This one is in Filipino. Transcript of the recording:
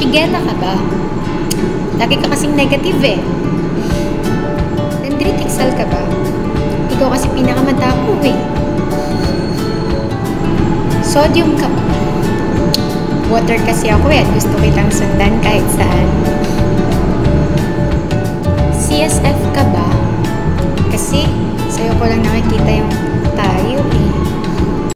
Shigena ka ba? Lagi ka kasing negative eh. Nandritiksal ka ba? Ikaw kasi pinakamatako eh. Sodium ka ba? Water kasi ako eh at gusto kitang sundan kahit saan. CSF ka ba? Kasi sa'yo ko lang nakikita yung